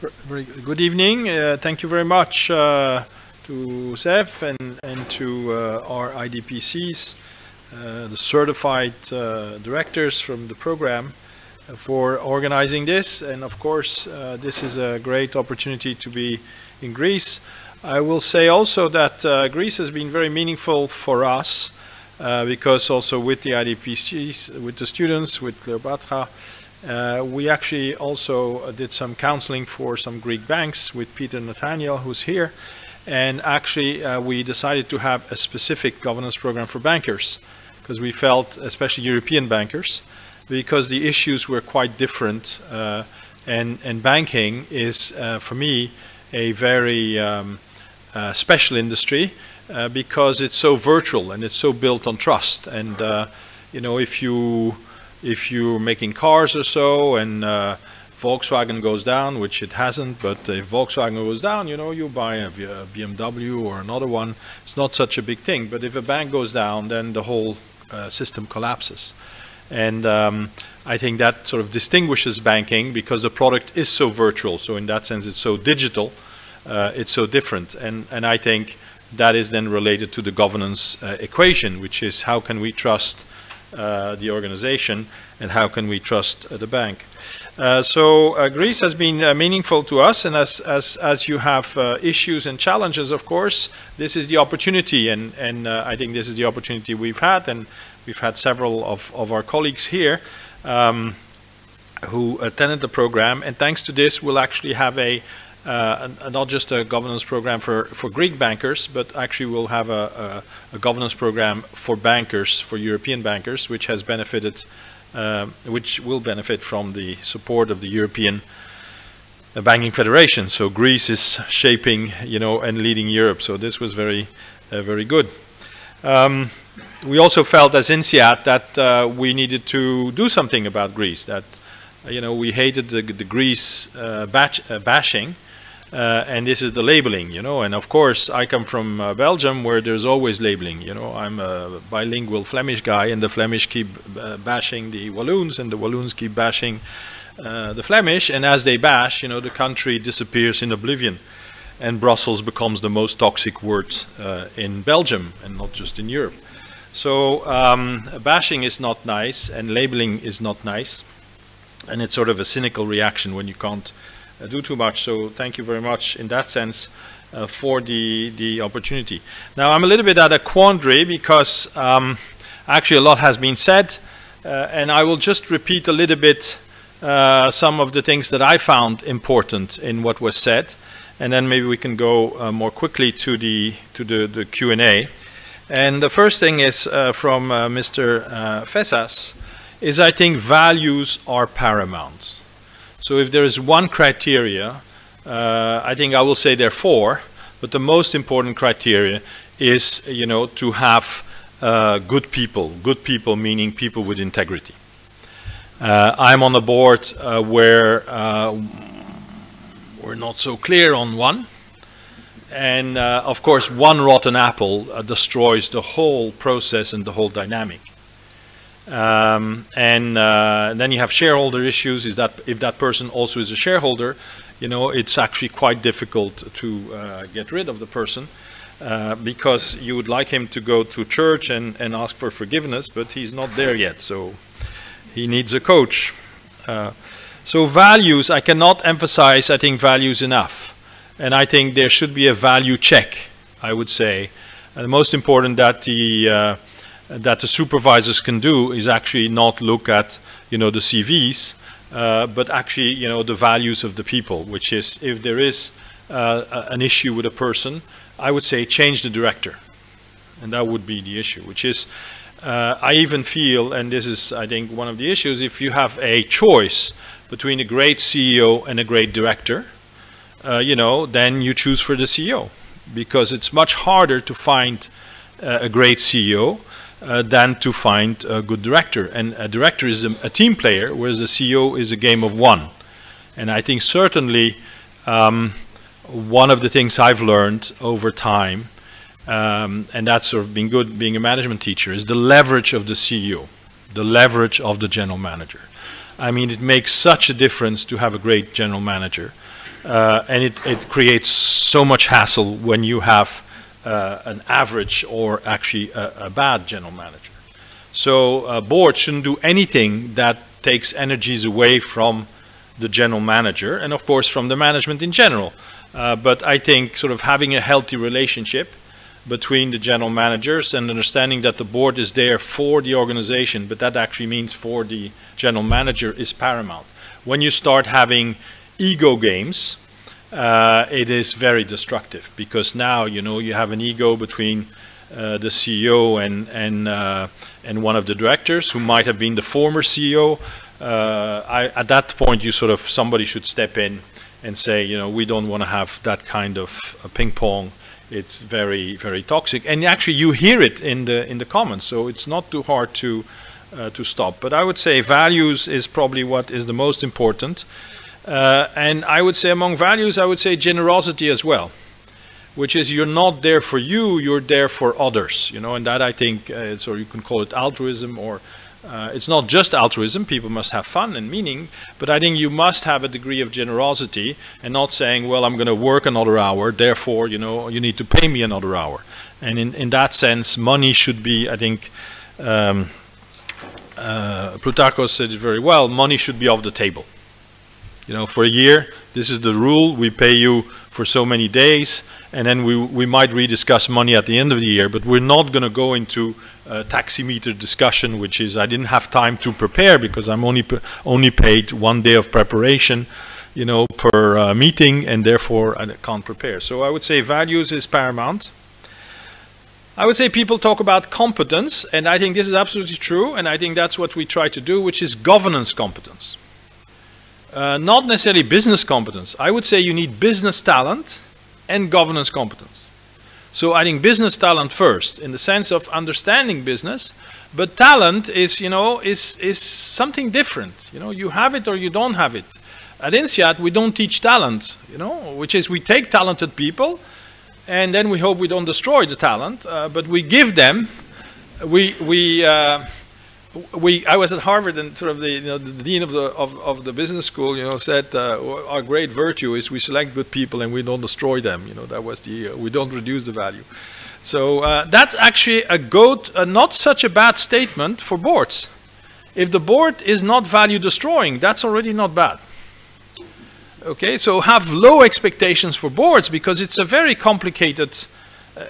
Very good evening. Uh, thank you very much uh, to SEV and, and to uh, our IDPCs, uh, the certified uh, directors from the program uh, for organizing this. And of course, this is a great opportunity to be in Greece. I will say also that Greece has been very meaningful for us because also with the IDPCs, with the students, with Cleopatra, uh, we actually also uh, did some counseling for some Greek banks with Peter Nathaniel, who's here. And actually, uh, we decided to have a specific governance program for bankers because we felt, especially European bankers, because the issues were quite different. Uh, and, and banking is, uh, for me, a very um, uh, special industry because it's so virtual and it's so built on trust. And, you know, if you if you're making cars or so and uh, Volkswagen goes down, which it hasn't, but if Volkswagen goes down, you know, you buy a BMW or another one. It's not such a big thing. But if a bank goes down, then the whole uh, system collapses. And um, I think that sort of distinguishes banking because the product is so virtual. So in that sense, it's so digital. Uh, it's so different. And, and I think that is then related to the governance uh, equation, which is how can we trust uh, the organization and how can we trust uh, the bank. Uh, so uh, Greece has been uh, meaningful to us and as, as, as you have uh, issues and challenges of course this is the opportunity and, and I think this is the opportunity we've had and we've had several of, of our colleagues here um, who attended the program and thanks to this we'll actually have a uh, not just a governance program for, for Greek bankers, but actually we'll have a, a, a governance program for bankers, for European bankers, which has benefited, uh, which will benefit from the support of the European Banking Federation. So Greece is shaping, you know, and leading Europe. So this was very, uh, very good. Um, we also felt as INSEAD that uh, we needed to do something about Greece, that you know, we hated the, the Greece uh, uh, bashing, uh, and this is the labeling, you know. And of course, I come from uh, Belgium, where there's always labeling. You know, I'm a bilingual Flemish guy, and the Flemish keep uh, bashing the Walloons, and the Walloons keep bashing uh, the Flemish. And as they bash, you know, the country disappears in oblivion, and Brussels becomes the most toxic word uh, in Belgium, and not just in Europe. So um, bashing is not nice, and labeling is not nice, and it's sort of a cynical reaction when you can't do too much. So thank you very much in that sense uh, for the, the opportunity. Now I'm a little bit at a quandary because um, actually a lot has been said uh, and I will just repeat a little bit uh, some of the things that I found important in what was said and then maybe we can go uh, more quickly to the to the, the Q&A. And the first thing is uh, from Mr. Fessas is I think values are paramount. So if there is one criteria, uh, I think I will say there are four, but the most important criteria is, you know, to have uh, good people. Good people meaning people with integrity. Uh, I'm on a board uh, where uh, we're not so clear on one. And uh, of course, one rotten apple destroys the whole process and the whole dynamic. Um, and uh, then you have shareholder issues. Is that if that person also is a shareholder, you know, it's actually quite difficult to uh, get rid of the person uh, because you would like him to go to church and, and ask for forgiveness, but he's not there yet. So he needs a coach. Uh, so values, I cannot emphasize, I think, values enough. And I think there should be a value check, I would say. And the most important that the uh, that the supervisors can do is actually not look at you know the CVs, uh, but actually you know the values of the people. Which is if there is uh, an issue with a person, I would say change the director, and that would be the issue. Which is uh, I even feel, and this is I think one of the issues, if you have a choice between a great CEO and a great director, uh, you know, then you choose for the CEO because it's much harder to find uh, a great CEO uh, than to find a good director. And a director is a, a, team player, whereas a CEO is a game of one. And I think certainly um, one of the things I've learned over time, um, and that's sort of been good being a management teacher, is the leverage of the CEO, the leverage of the general manager. I mean, it makes such a difference to have a great general manager uh, and it, it creates so much hassle when you have uh, an average or actually a, a bad general manager. So a board shouldn't do anything that takes energies away from the general manager and of course from the management in general. Uh, but I think sort of having a healthy relationship between the general managers and understanding that the board is there for the organization, but that actually means for the general manager is paramount. When you start having ego games, uh, it is very destructive because now you know you have an ego between uh, the CEO and and uh, and one of the directors who might have been the former CEO. Uh, I, at that point, you sort of somebody should step in and say, you know, we don't want to have that kind of ping pong. It's very very toxic, and actually you hear it in the in the comments, so it's not too hard to uh, to stop. But I would say values is probably what is the most important. Uh, and I would say among values, I would say generosity as well, which is you're not there for you, you're there for others, you know, and that I think, uh, you can call it altruism or uh, it's not just altruism, people must have fun and meaning, but I think you must have a degree of generosity and not saying, well, I'm going to work another hour, therefore, you know, you need to pay me another hour. And in, in that sense, money should be, I think, um, uh, Plutarchos said it very well, money should be off the table. You know, for a year, this is the rule. We pay you for so many days, and then we, we might rediscuss money at the end of the year, but we're not going to go into a taximeter discussion, which is I didn't have time to prepare because I'm only, only paid one day of preparation, you know, per uh, meeting, and therefore I can't prepare. So I would say values is paramount. I would say people talk about competence, and I think this is absolutely true, and I think that's what we try to do, which is governance competence. Uh, not necessarily business competence. I would say you need business talent and governance competence. So I think business talent first, in the sense of understanding business, but talent is, you know, is, is something different. You know, you have it or you don't have it. At INSEAD, we don't teach talent, you know, which is we take talented people and then we hope we don't destroy the talent, uh, but we give them, we, we, uh, we, I was at Harvard, and sort of the, you know, the dean of the of, of the business school, you know, said uh, our great virtue is we select good people and we don't destroy them. You know, that was the uh, we don't reduce the value. So uh, that's actually a good, uh, not such a bad statement for boards. If the board is not value destroying, that's already not bad. Okay, so have low expectations for boards because it's a very complicated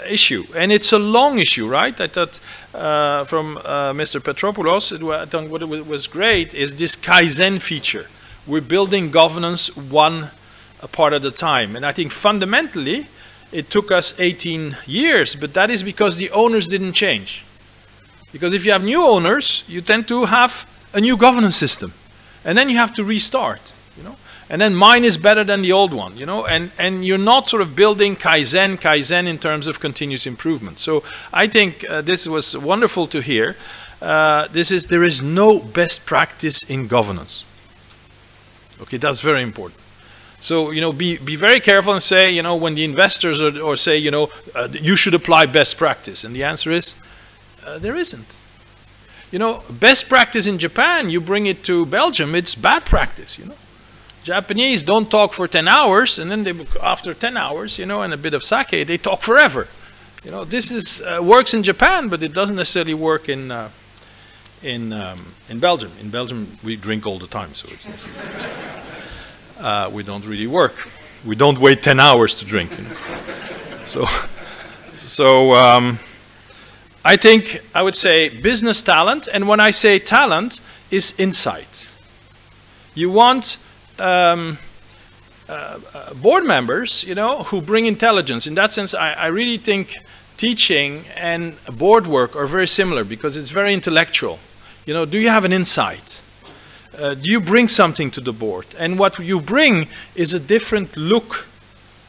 issue. And it's a long issue, right? I thought uh, from uh, Mr. Petropoulos, it, I think what was great is this Kaizen feature. We're building governance one part at a time. And I think fundamentally, it took us 18 years, but that is because the owners didn't change. Because if you have new owners, you tend to have a new governance system. And then you have to restart, you know and then mine is better than the old one, you know, and, and you're not sort of building Kaizen, Kaizen in terms of continuous improvement. So I think uh, this was wonderful to hear. Uh, this is, there is no best practice in governance. Okay, that's very important. So, you know, be, be very careful and say, you know, when the investors or, or say, you know, uh, you should apply best practice. And the answer is, uh, there isn't. You know, best practice in Japan, you bring it to Belgium, it's bad practice, you know. Japanese don't talk for 10 hours, and then they, after 10 hours, you know, and a bit of sake, they talk forever. You know, this is uh, works in Japan, but it doesn't necessarily work in uh, in um, in Belgium. In Belgium, we drink all the time, so uh, we don't really work. We don't wait 10 hours to drink. You know? so, so um, I think I would say business talent, and when I say talent, is insight. You want um, uh, uh, board members, you know, who bring intelligence. In that sense, I, I, really think teaching and board work are very similar because it's very intellectual. You know, do you have an insight? Uh, do you bring something to the board? And what you bring is a different look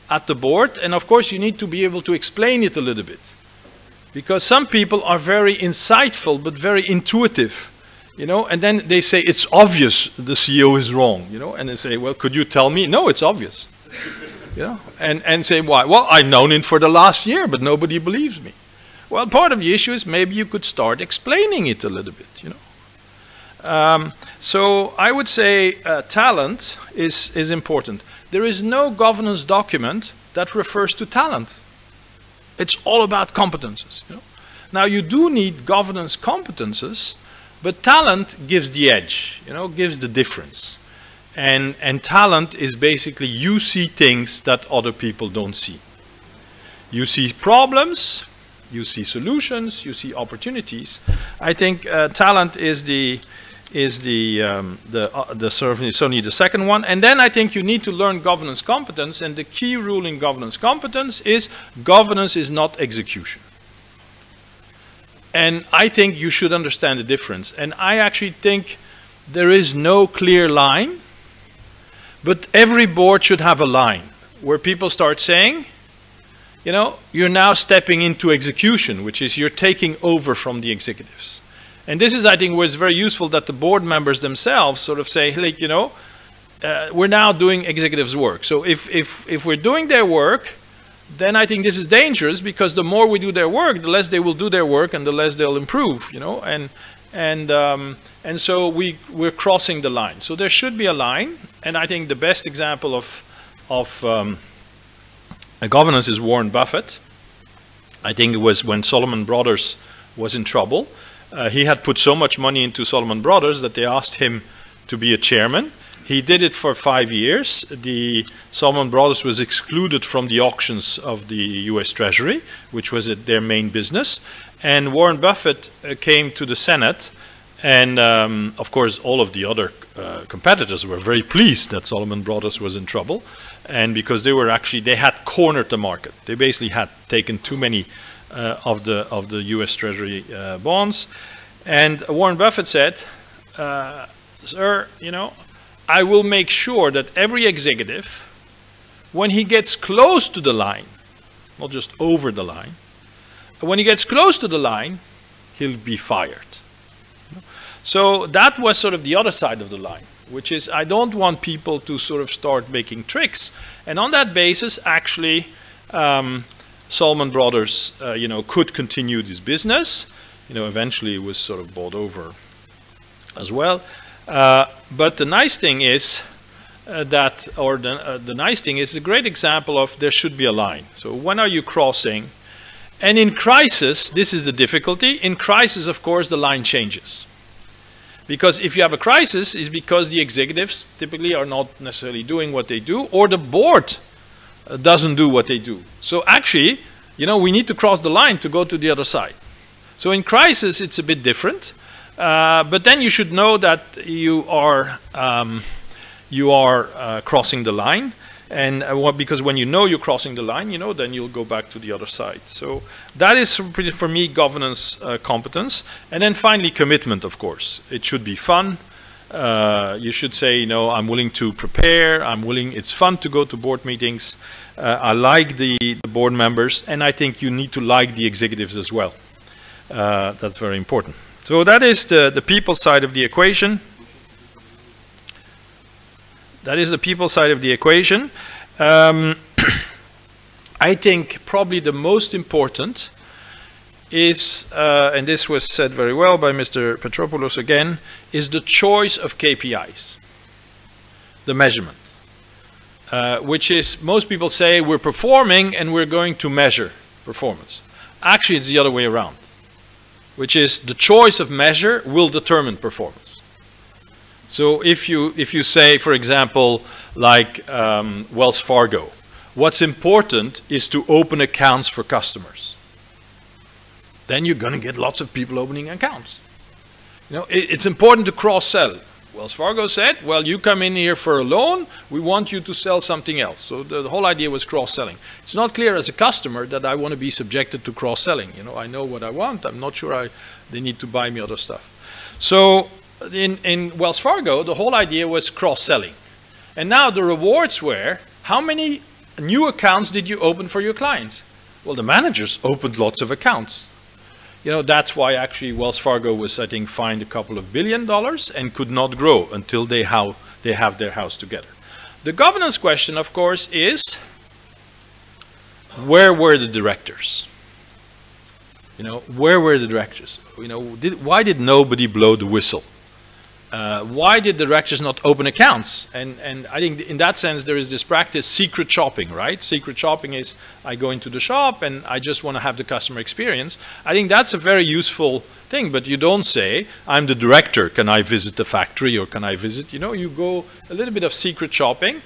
at the board. And of course, you need to be able to explain it a little bit. Because some people are very insightful, but very intuitive you know, and then they say it's obvious the CEO is wrong, you know, and they say, well, could you tell me? No, it's obvious, you know, and, and say, why? Well, I've known it for the last year, but nobody believes me. Well, part of the issue is maybe you could start explaining it a little bit, you know. Um, so I would say uh, talent is, is important. There is no governance document that refers to talent. It's all about competences. You know? Now you do need governance competences, but talent gives the edge, you know, gives the difference. And, and talent is basically you see things that other people don't see. You see problems, you see solutions, you see opportunities. I think uh, talent is the is the um, the uh, the certainly the second one, and then I think you need to learn governance competence. And the key rule in governance competence is governance is not execution. And I think you should understand the difference. And I actually think there is no clear line, but every board should have a line where people start saying, you know, you're now stepping into execution, which is you're taking over from the executives. And this is, I think, where it's very useful that the board members themselves sort of say, like, you know, uh, we're now doing executives' work. So if, if, if we're doing their work, then I think this is dangerous because the more we do their work, the less they will do their work and the less they'll improve, you know, and and um, and so we we're crossing the line. So there should be a line, and I think the best example of of um, a governance is Warren Buffett. I think it was when Salomon Brothers was in trouble. Uh, he had put so much money into Salomon Brothers that they asked him to be a chairman he did it for five years. The Salomon Brothers was excluded from the auctions of the U.S. Treasury, which was their main business. And Warren Buffett uh, came to the Senate, and um, of course, all of the other uh, competitors were very pleased that Salomon Brothers was in trouble, and because they were actually they had cornered the market. They basically had taken too many uh, of the of the U.S. Treasury uh, bonds, and Warren Buffett said, uh, "Sir, you know." I will make sure that every executive, when he gets close to the line, not just over the line, when he gets close to the line, he'll be fired. So that was sort of the other side of the line, which is I don't want people to sort of start making tricks. And on that basis, actually, um, Salomon Brothers, uh, you know, could continue this business. You know, eventually it was sort of bought over as well. Uh, but the nice thing is uh, that, or the, uh, the nice thing is a great example of there should be a line. So when are you crossing? And in crisis, this is the difficulty. In crisis, of course, the line changes. Because if you have a crisis, it's because the executives typically are not necessarily doing what they do, or the board doesn't do what they do. So actually, you know, we need to cross the line to go to the other side. So in crisis, it's a bit different. Uh, but then you should know that you are um, you are uh, crossing the line, and uh, because when you know you're crossing the line, you know, then you'll go back to the other side. So that is pretty, for me governance uh, competence, and then finally commitment. Of course, it should be fun. Uh, you should say, you know, I'm willing to prepare. I'm willing. It's fun to go to board meetings. I like the, the, board members, and I think you need to like the executives as well. that's very important. So that is the, the people side of the equation. That is the people side of the equation. Um, I think probably the most important is, uh, and this was said very well by Mr. Petropoulos again, is the choice of KPIs, the measurement. Uh, which is, most people say we're performing and we're going to measure performance. Actually, it's the other way around which is the choice of measure will determine performance. So if you, if you say, for example, like um, Wells Fargo, what's important is to open accounts for customers. Then you're going to get lots of people opening accounts. You know, it, it's important to cross-sell. Wells Fargo said, well, you come in here for a loan, we want you to sell something else. So the, the whole idea was cross-selling. It's not clear as a customer that I want to be subjected to cross-selling. You know, I know what I want. I'm not sure I, they need to buy me other stuff. So in, in Wells Fargo, the whole idea was cross-selling. And now the rewards were, how many new accounts did you open for your clients? Well, the managers opened lots of accounts you know, that's why actually Wells Fargo was, I think, fined a couple of billion dollars and could not grow until they, how, they have their house together. The governance question, of course, is where were the directors? You know, where were the directors? You know, did, why did nobody blow the whistle uh, why did the directors not open accounts? And, and I think in that sense, there is this practice, secret shopping, right? Secret shopping is I go into the shop and I just want to have the customer experience. I think that's a very useful thing, but you don't say, I'm the director, can I visit the factory or can I visit, you know, you go a little bit of secret shopping.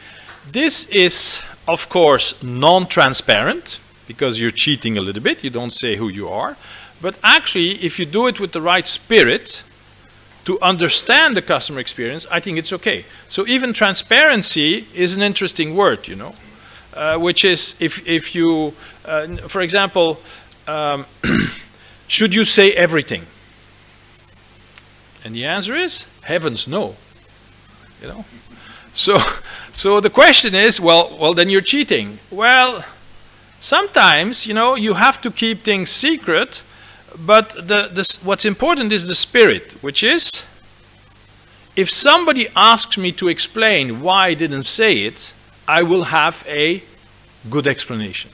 This is, of course, non-transparent because you're cheating a little bit, you don't say who you are. But actually, if you do it with the right spirit, to understand the customer experience, I think it's okay. So even transparency is an interesting word, you know, uh, which is if, if you, uh, for example, um, should you say everything? And the answer is, heavens no, you know. So, so the question is, well, well then you're cheating. Well, sometimes, you know, you have to keep things secret but the, the, what's important is the spirit, which is if somebody asks me to explain why I didn't say it, I will have a good explanation.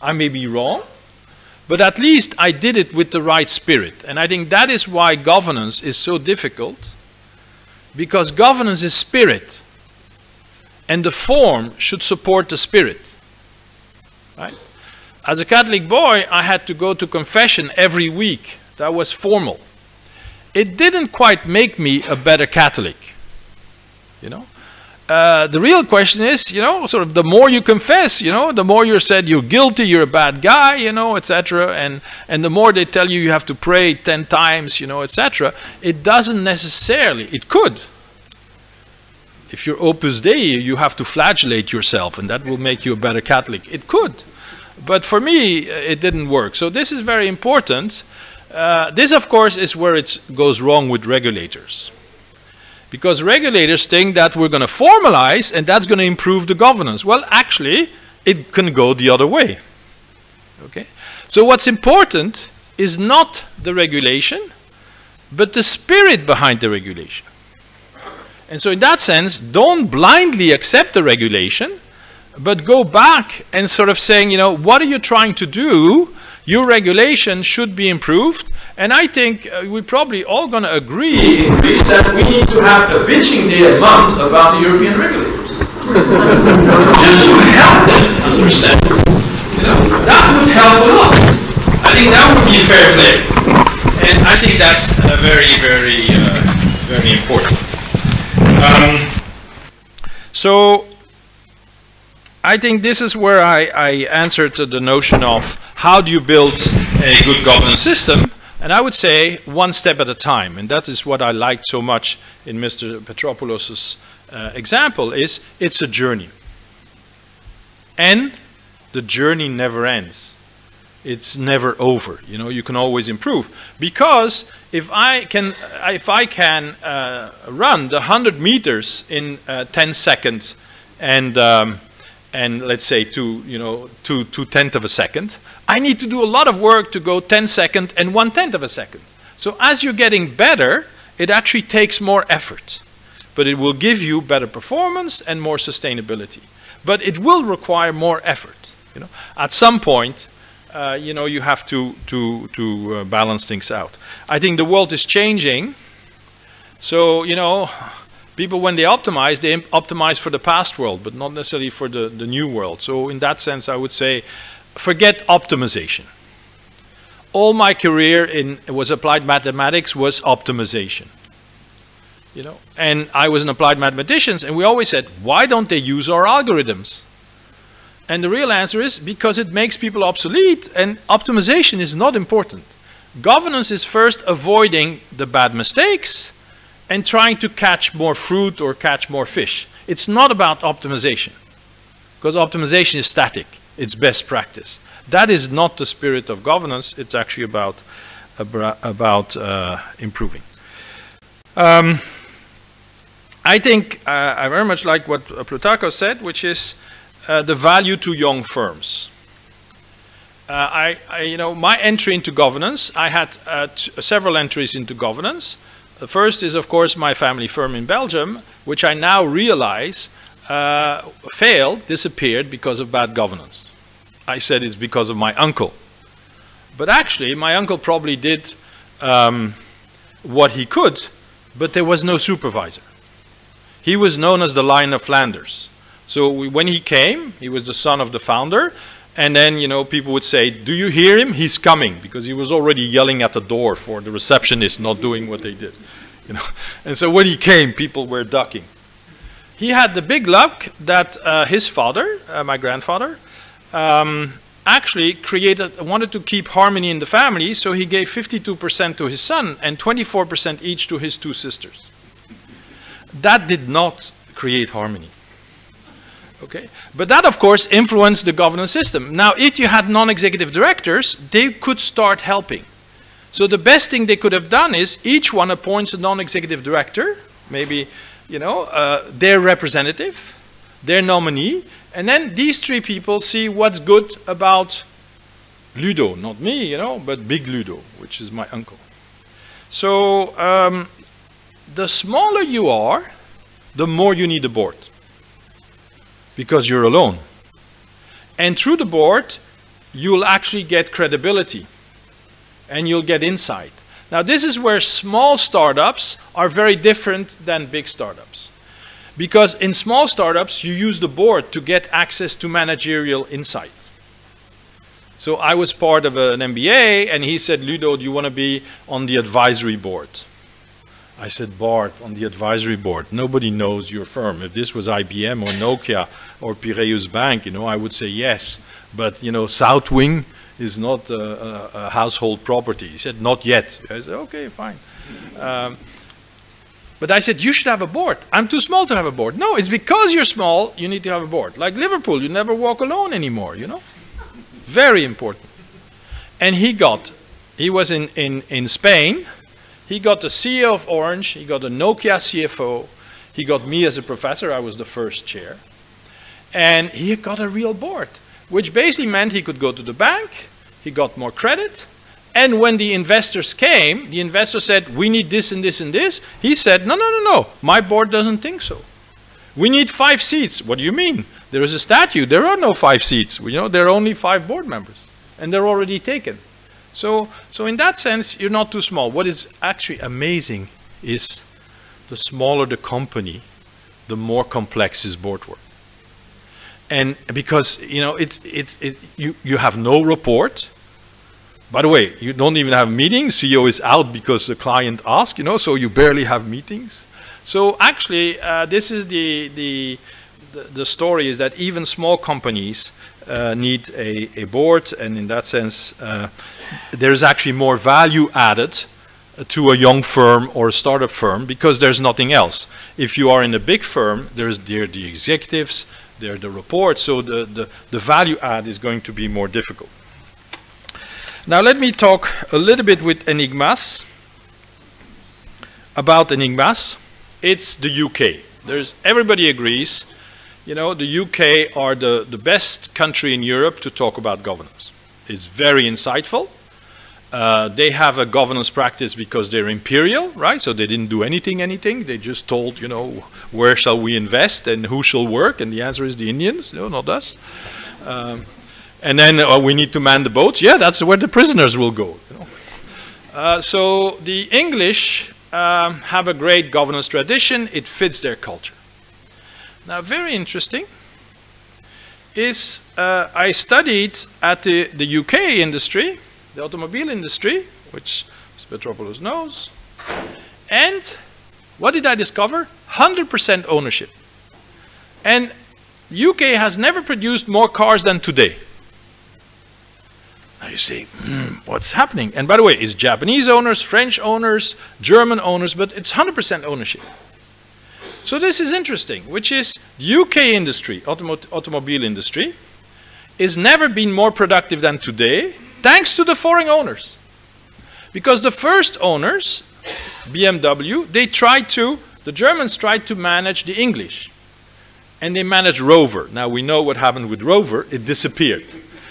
I may be wrong, but at least I did it with the right spirit. And I think that is why governance is so difficult, because governance is spirit, and the form should support the spirit. Right? As a Catholic boy, I had to go to confession every week. That was formal. It didn't quite make me a better Catholic, you know. Uh, the real question is, you know, sort of the more you confess, you know, the more you're said you're guilty, you're a bad guy, you know, etc. And and the more they tell you you have to pray ten times, you know, etc. It doesn't necessarily. It could. If you're Opus Dei, you have to flagellate yourself, and that will make you a better Catholic. It could. But for me, uh, it didn't work. So this is very important. Uh, this, of course, is where it goes wrong with regulators. Because regulators think that we're going to formalize and that's going to improve the governance. Well, actually, it can go the other way. Okay? So what's important is not the regulation, but the spirit behind the regulation. And so in that sense, don't blindly accept the regulation, but go back and sort of saying, you know, what are you trying to do? Your regulation should be improved. And I think uh, we're probably all going to agree is that we need to have a bitching day a month about the European regulators. Just to help them understand. You know, that would help a lot. I think that would be fair play. And I think that's uh, very, very, uh, very important. Um, so I think this is where I, I answered to the notion of how do you build a good governance system? And I would say one step at a time. And that is what I liked so much in Mr. Petropoulos' uh, example is it's a journey. And the journey never ends. It's never over. You know, you can always improve. Because if I can, if I can uh, run the 100 meters in uh, 10 seconds and um, and let's say to, you know, to, to tenth of a second, I need to do a lot of work to go 10 second and one tenth of a second. So as you're getting better, it actually takes more effort. But it will give you better performance and more sustainability. But it will require more effort. You know, at some point, uh, you know, you have to to to uh, balance things out. I think the world is changing. So you know, people when they optimize they optimize for the past world but not necessarily for the, the new world. So in that sense i would say forget optimization. All my career in was applied mathematics was optimization. You know and i was an applied mathematician and we always said why don't they use our algorithms? And the real answer is because it makes people obsolete and optimization is not important. Governance is first avoiding the bad mistakes and trying to catch more fruit or catch more fish. It's not about optimization, because optimization is static. It's best practice. That is not the spirit of governance. It's actually about, about uh, improving. Um, I think uh, I very much like what Plutarchos said, which is uh, the value to young firms. Uh, I, I, you know, my entry into governance, I had uh, several entries into governance. The first is, of course, my family firm in Belgium, which I now realize uh, failed, disappeared because of bad governance. I said it's because of my uncle. But actually, my uncle probably did um, what he could but there was no supervisor. He was known as the Lion of Flanders. So we, when he came, he was the son of the founder, and then, you know, people would say, do you hear him? He's coming, because he was already yelling at the door for the receptionist not doing what they did. You know? And so when he came, people were ducking. He had the big luck that uh, his father, uh, my grandfather, um, actually created, wanted to keep harmony in the family, so he gave 52% to his son and 24% each to his two sisters. That did not create harmony. Okay, but that of course influenced the governance system. Now, if you had non-executive directors, they could start helping. So the best thing they could have done is each one appoints a non-executive director, maybe, you know, uh, their representative, their nominee, and then these three people see what's good about Ludo, not me, you know, but Big Ludo, which is my uncle. So um, the smaller you are, the more you need a board because you're alone. And through the board, you'll actually get credibility and you'll get insight. Now, this is where small startups are very different than big startups. Because in small startups, you use the board to get access to managerial insight. So I was part of an MBA, and he said, Ludo, do you want to be on the advisory board? I said, Bart, on the advisory board, nobody knows your firm. If this was IBM or Nokia or Piraeus Bank, you know, I would say yes. But, you know, Southwing is not a, a, a household property. He said, not yet. I said, okay, fine. Um, but I said, you should have a board. I'm too small to have a board. No, it's because you're small, you need to have a board. Like Liverpool, you never walk alone anymore, you know? Very important. And he got, he was in, in, in Spain, he got the CEO of Orange, he got a Nokia CFO, he got me as a professor, I was the first chair. And he got a real board, which basically meant he could go to the bank, he got more credit, and when the investors came, the investor said, we need this and this and this. He said, no, no, no, no, my board doesn't think so. We need five seats. What do you mean? There is a statute. There are no five seats. You know, there are only five board members, and they're already taken. So, so in that sense, you're not too small. What is actually amazing is the smaller the company, the more complex is board work. And because, you know, it's, it's, it, you, you have no report, by the way, you don't even have meetings. CEO is out because the client asked, you know, so you barely have meetings. So actually, uh, this is the, the, the story is that even small companies uh, need a, a board, and in that sense, uh, there's actually more value added to a young firm or a startup firm because there's nothing else. If you are in a big firm, there's there the executives, there the reports, so the, the, the value add is going to be more difficult. Now let me talk a little bit with Enigmas about Enigmas. It's the UK. There's everybody agrees, you know, the UK are the, the best country in Europe to talk about governance. It's very insightful. Uh, they have a governance practice because they're imperial, right? So they didn't do anything, anything. They just told, you know, where shall we invest and who shall work? And the answer is the Indians, no, not us. Um, and then uh, we need to man the boats. Yeah, that's where the prisoners will go. You know? uh, so the English um, have a great governance tradition. It fits their culture. Now, very interesting is uh, I studied at the, the UK industry, the automobile industry, which Petropoulos knows. And what did I discover? 100% ownership. And UK has never produced more cars than today. Now you say, hmm, what's happening? And by the way, it's Japanese owners, French owners, German owners, but it's 100% ownership. So this is interesting, which is the UK industry, automo automobile industry, is never been more productive than today, thanks to the foreign owners. Because the first owners, BMW, they tried to, the Germans tried to manage the English. And they managed Rover. Now we know what happened with Rover, it disappeared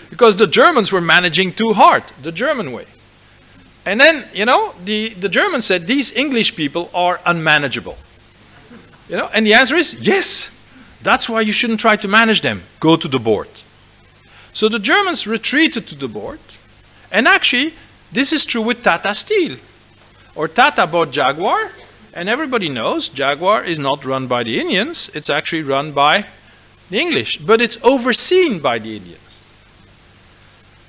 because the Germans were managing too hard, the German way. And then, you know, the, the Germans said, these English people are unmanageable. You know, and the answer is yes. That's why you shouldn't try to manage them. Go to the board. So the Germans retreated to the board. And actually, this is true with Tata Steel. Or Tata bought Jaguar, And everybody knows Jaguar is not run by the Indians, it's actually run by the English, but it's overseen by the Indians.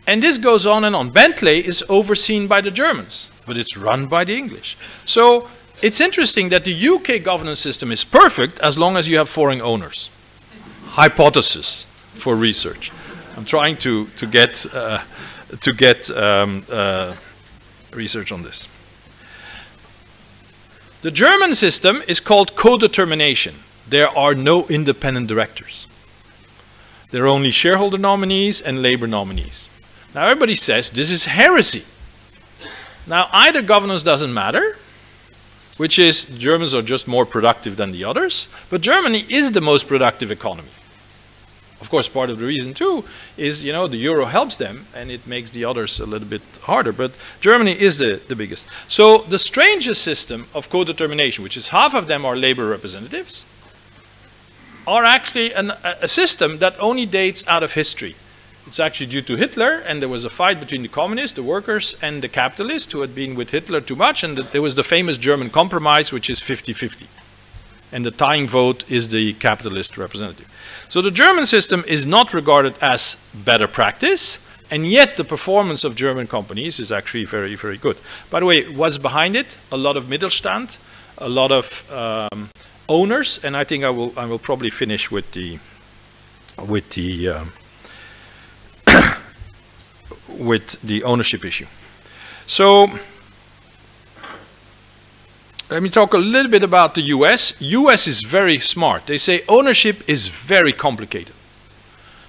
And this goes on and on. Bentley is overseen by the Germans, but it's run by the English. So it's interesting that the UK governance system is perfect as long as you have foreign owners. Hypothesis for research. I'm trying to, to get, uh, to get um, uh, research on this. The German system is called co-determination. There are no independent directors. There are only shareholder nominees and labor nominees. Now everybody says this is heresy. Now either governance doesn't matter, which is Germans are just more productive than the others, but Germany is the most productive economy. Of course, part of the reason too is, you know, the euro helps them and it makes the others a little bit harder, but Germany is the, the biggest. So the strangest system of co-determination, which is half of them are labor representatives, are actually an, a system that only dates out of history. It's actually due to Hitler, and there was a fight between the communists, the workers, and the capitalists who had been with Hitler too much, and there was the famous German compromise, which is 50-50. And the tying vote is the capitalist representative. So the German system is not regarded as better practice, and yet the performance of German companies is actually very, very good. By the way, what's behind it? A lot of Mittelstand, a lot of um, owners, and I think I will, I will probably finish with the, with the, um, with the ownership issue. So let me talk a little bit about the US. US is very smart. They say ownership is very complicated.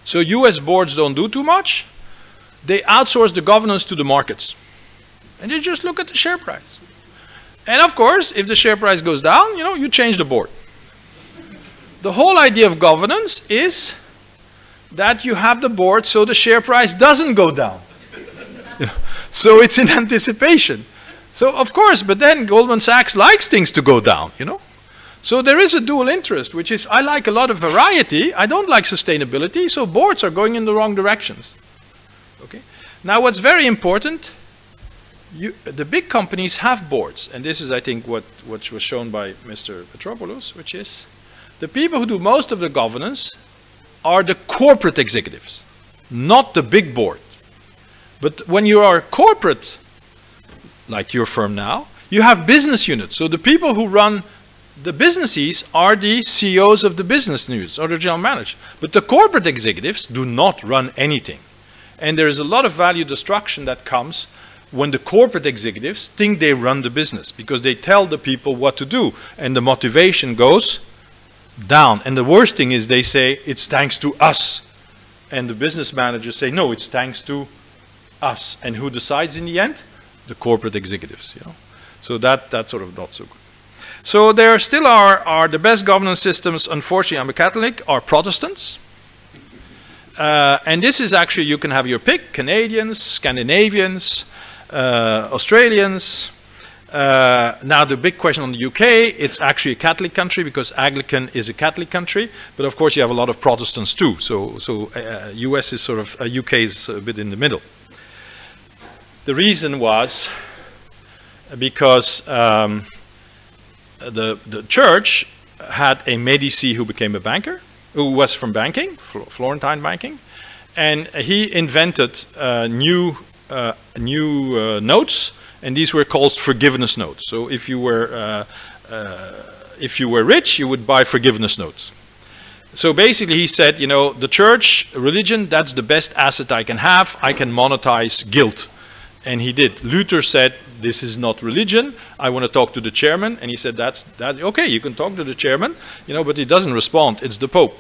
So US boards don't do too much. They outsource the governance to the markets. And you just look at the share price. And of course, if the share price goes down, you know, you change the board. The whole idea of governance is that you have the board so the share price doesn't go down. so it's in anticipation. So of course, but then Goldman Sachs likes things to go down, you know. So there is a dual interest, which is I like a lot of variety, I don't like sustainability, so boards are going in the wrong directions. Okay. Now what's very important, you, the big companies have boards, and this is I think what, what was shown by Mr. Petropoulos, which is the people who do most of the governance are the corporate executives, not the big board. But when you are corporate like your firm now, you have business units. So the people who run the businesses are the CEOs of the business units or the general manager. But the corporate executives do not run anything. And there is a lot of value destruction that comes when the corporate executives think they run the business because they tell the people what to do and the motivation goes down. And the worst thing is they say it's thanks to us. And the business managers say no, it's thanks to us. And who decides in the end? the corporate executives. You know? So that, that's sort of not so good. So there still are, are the best governance systems, unfortunately I'm a Catholic, are Protestants. Uh, and this is actually, you can have your pick, Canadians, Scandinavians, uh, Australians. Uh, now the big question on the UK, it's actually a Catholic country because Anglican is a Catholic country, but of course you have a lot of Protestants too. So, so US uh, is sort of, UK uh, is a bit in the middle. The reason was because um, the, the church had a Medici who became a banker, who was from banking, Florentine banking, and he invented uh, new, uh, new uh, notes, and these were called forgiveness notes. So if you were, uh, uh, if you were rich, you would buy forgiveness notes. So basically he said, you know, the church, religion, that's the best asset I can have. I can monetize guilt and he did. Luther said, this is not religion. I want to talk to the chairman. And he said, that's that. Okay, you can talk to the chairman, you know, but he doesn't respond. It's the Pope.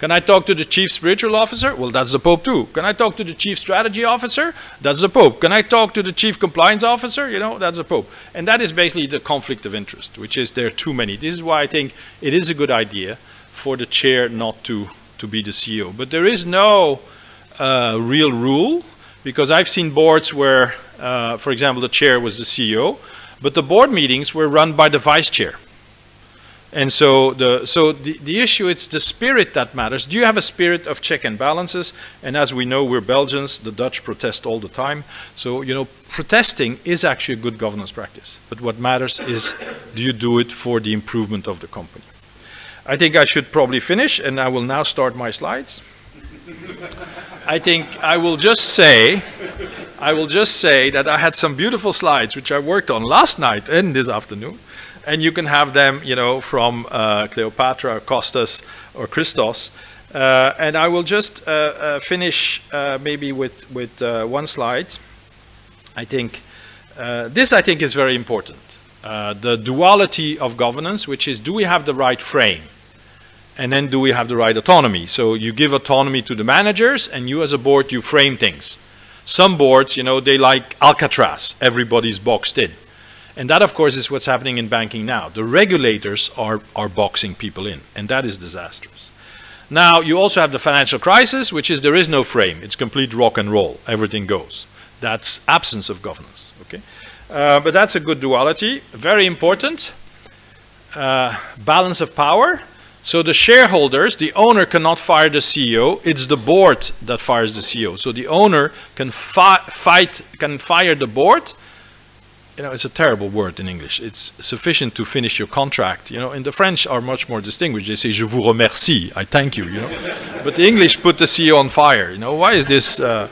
Can I talk to the chief spiritual officer? Well, that's the Pope too. Can I talk to the chief strategy officer? That's the Pope. Can I talk to the chief compliance officer? You know, that's the Pope. And that is basically the conflict of interest, which is there are too many. This is why I think it is a good idea for the chair not to, to be the CEO. But there is no uh, real rule because I've seen boards where, uh, for example, the chair was the CEO, but the board meetings were run by the vice chair. And so the so the, the issue it's the spirit that matters. Do you have a spirit of check and balances? And as we know, we're Belgians. The Dutch protest all the time. So you know, protesting is actually a good governance practice. But what matters is, do you do it for the improvement of the company? I think I should probably finish, and I will now start my slides. I think I will just say, I will just say that I had some beautiful slides which I worked on last night and this afternoon and you can have them, you know, from uh, Cleopatra, Costas, or Christos. Uh, and I will just uh, uh finish uh, maybe with with uh, one slide. I think this I think is very important. the duality of governance, which is, do we have the right frame? And then do we have the right autonomy? So you give autonomy to the managers, and you as a board, you frame things. Some boards, you know, they like Alcatraz. Everybody's boxed in. And that, of course, is what's happening in banking now. The regulators are, are boxing people in, and that is disastrous. Now, you also have the financial crisis, which is there is no frame. It's complete rock and roll. Everything goes. That's absence of governance. Okay, uh, But that's a good duality. Very important. Uh, balance of power. So the shareholders, the owner cannot fire the CEO. It's the board that fires the CEO. So the owner can fi fight, can fire the board, you know, it's a terrible word in English. It's sufficient to finish your contract. You know, in the French are much more distinguished. They say, je vous remercie, I thank you, you know. but the English put the CEO on fire. You know, why is this? Uh,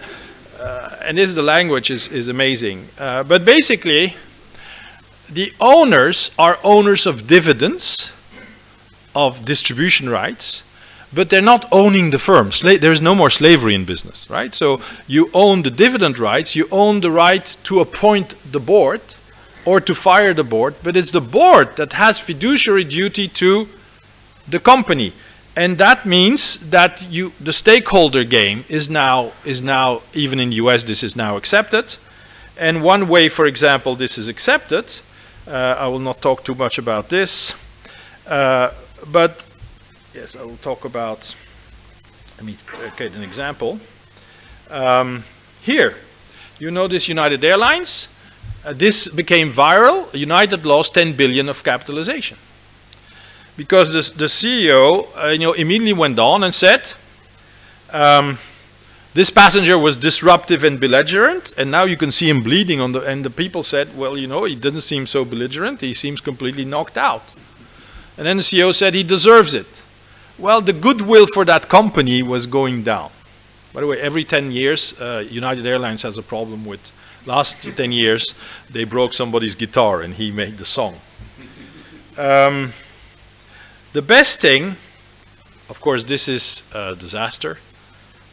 uh, and this, the language is, is amazing. Uh, but basically, the owners are owners of dividends, of distribution rights, but they're not owning the firm. Sla there's no more slavery in business, right? So you own the dividend rights, you own the right to appoint the board, or to fire the board, but it's the board that has fiduciary duty to the company. And that means that you, the stakeholder game is now, is now, even in the US, this is now accepted. And one way, for example, this is accepted, uh, I will not talk too much about this, uh, but yes, I will talk about, let me create an example. Um, here, you know this United Airlines, uh, this became viral. United lost 10 billion of capitalization because the, the CEO, uh, you know, immediately went on and said, um, this passenger was disruptive and belligerent, and now you can see him bleeding on the. And the people said, well, you know, he didn't seem so belligerent. He seems completely knocked out. And then the CEO said he deserves it. Well, the goodwill for that company was going down. By the way, every 10 years, uh, United Airlines has a problem with last 10 years, they broke somebody's guitar and he made the song. Um, the best thing, of course, this is a disaster,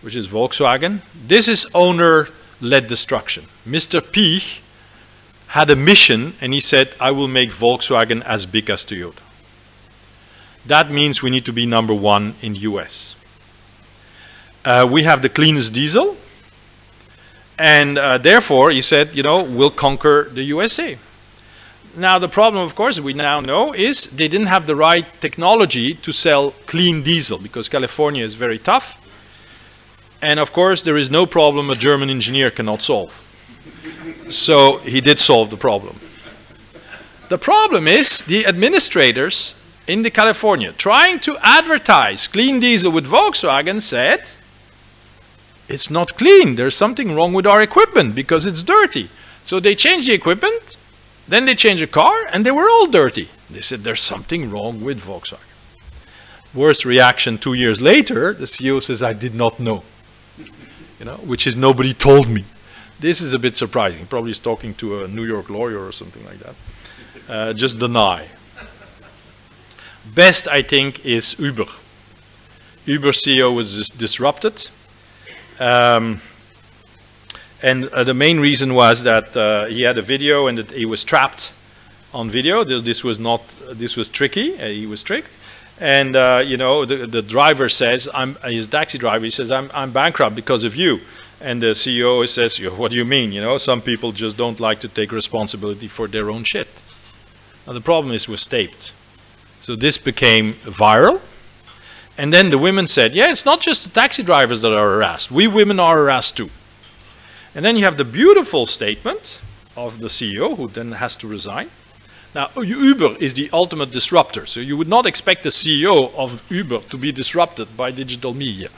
which is Volkswagen. This is owner-led destruction. Mr. P had a mission and he said, I will make Volkswagen as big as Toyota. That means we need to be number one in the US. Uh, we have the cleanest diesel, and uh, therefore, he said, you know, we'll conquer the USA. Now, the problem, of course, we now know is they didn't have the right technology to sell clean diesel because California is very tough. And of course, there is no problem a German engineer cannot solve. So he did solve the problem. The problem is the administrators in the California trying to advertise clean diesel with Volkswagen said, it's not clean. There's something wrong with our equipment because it's dirty. So they changed the equipment, then they changed the car, and they were all dirty. They said there's something wrong with Volkswagen. Worst reaction two years later, the CEO says, I did not know. You know, which is nobody told me. This is a bit surprising. Probably he's talking to a New York lawyer or something like that. Uh, just deny. Best, I think, is Uber. Uber CEO was disrupted um, and uh, the main reason was that uh, he had a video and that he was trapped on video. This was not, this was tricky. Uh, he was tricked. And, uh, you know, the, the driver says, I'm, his taxi driver, he says, I'm, I'm bankrupt because of you. And the CEO says, what do you mean? You know, some people just don't like to take responsibility for their own shit. Now the problem is was taped. So this became viral. And then the women said, yeah, it's not just the taxi drivers that are harassed. We women are harassed too. And then you have the beautiful statement of the CEO, who then has to resign. Now, Uber is the ultimate disruptor, so you would not expect the CEO of Uber to be disrupted by digital media.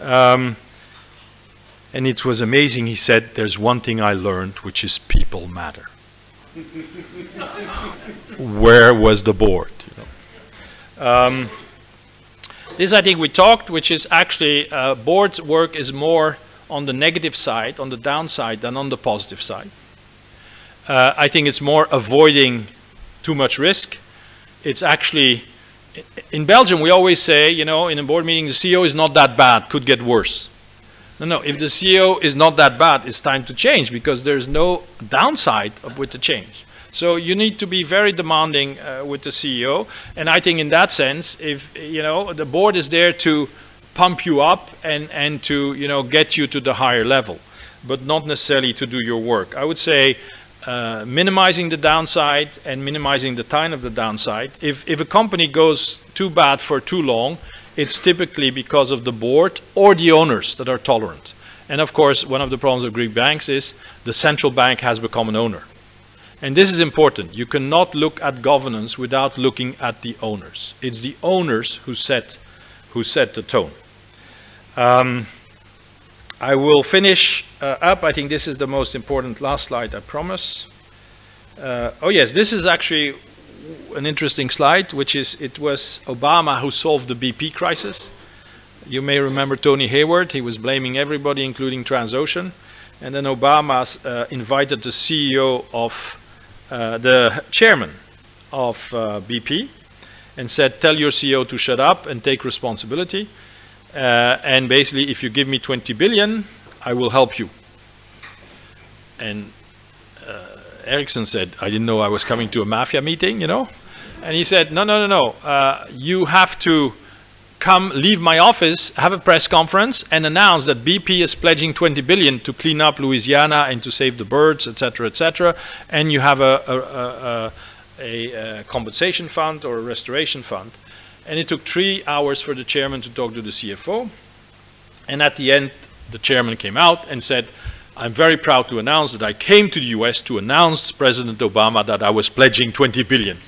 Um, and it was amazing. He said, There's one thing I learned, which is people matter. Where was the board? You know? um, this, I think, we talked, which is actually uh, board work is more on the negative side, on the downside, than on the positive side. Uh, I think it's more avoiding too much risk. It's actually, in Belgium, we always say, you know, in a board meeting, the CEO is not that bad, could get worse. No, no, if the CEO is not that bad, it's time to change because there's no downside with the change. So you need to be very demanding uh, with the CEO. And I think in that sense, if, you know, the board is there to pump you up and, and to, you know, get you to the higher level, but not necessarily to do your work. I would say uh, minimizing the downside and minimizing the time of the downside. If, if a company goes too bad for too long, it's typically because of the board or the owners that are tolerant. And of course, one of the problems of Greek banks is the central bank has become an owner. And this is important. You cannot look at governance without looking at the owners. It's the owners who set, who set the tone. Um, I will finish uh, up. I think this is the most important last slide, I promise. Uh, oh yes, this is actually an interesting slide, which is it was Obama who solved the BP crisis. You may remember Tony Hayward. He was blaming everybody, including Transocean. And then Obama uh, invited the CEO of uh, the chairman of uh, BP and said, tell your CEO to shut up and take responsibility. Uh, and basically, if you give me 20 billion, I will help you. And uh, Ericsson said, I didn't know I was coming to a mafia meeting, you know? And he said, no, no, no, no. Uh, you have to come, leave my office, have a press conference, and announce that BP is pledging 20 billion to clean up Louisiana and to save the birds, etc., etc. And you have a, a, a, a, compensation fund or a restoration fund. And it took three hours for the chairman to talk to the CFO. And at the end, the chairman came out and said, I'm very proud to announce that I came to the US to announce President Obama that I was pledging 20 billion.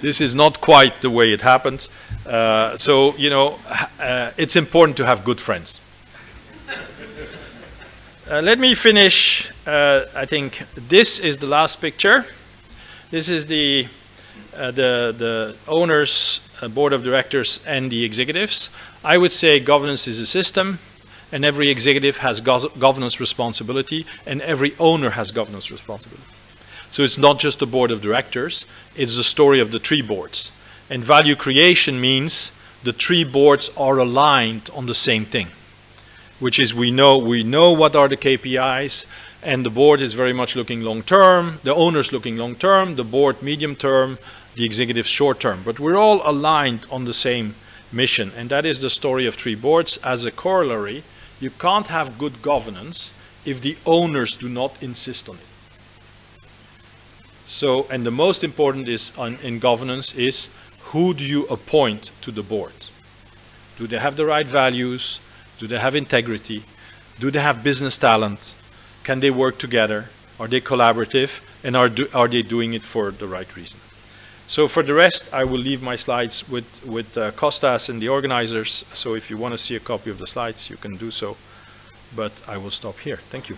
This is not quite the way it happened. Uh, so, you know, uh, it's important to have good friends. Uh, let me finish. Uh, I think this is the last picture. This is the, uh, the, the owners, board of directors, and the executives. I would say governance is a system, and every executive has go governance responsibility, and every owner has governance responsibility. So it's not just the board of directors, it's the story of the three boards. And value creation means the three boards are aligned on the same thing, which is we know we know what are the KPIs, and the board is very much looking long term, the owners looking long term, the board medium term, the executive short term. But we're all aligned on the same mission, and that is the story of three boards. As a corollary, you can't have good governance if the owners do not insist on it. So, and the most important is on, in governance is who do you appoint to the board? Do they have the right values? Do they have integrity? Do they have business talent? Can they work together? Are they collaborative? And are, do, are they doing it for the right reason? So for the rest, I will leave my slides with, with uh, Costas and the organizers. So if you want to see a copy of the slides, you can do so. But I will stop here. Thank you.